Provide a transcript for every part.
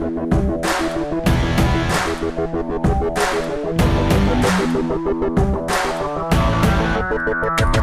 Thank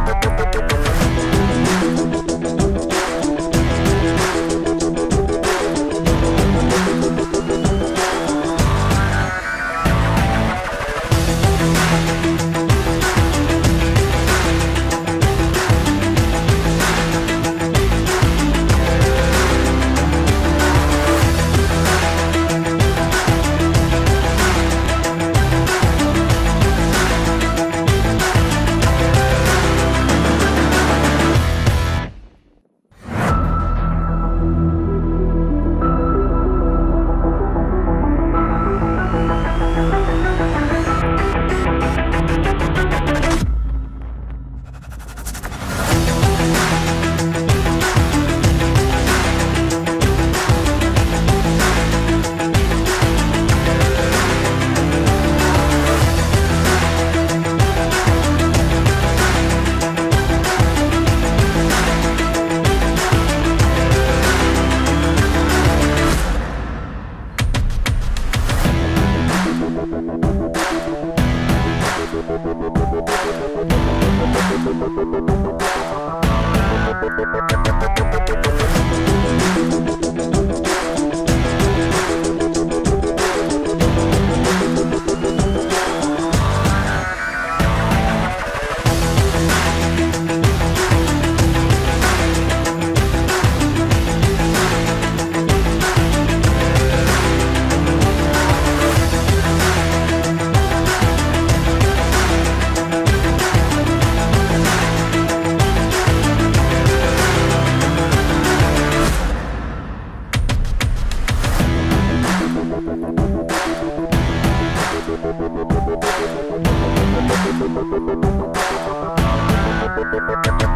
Thank you.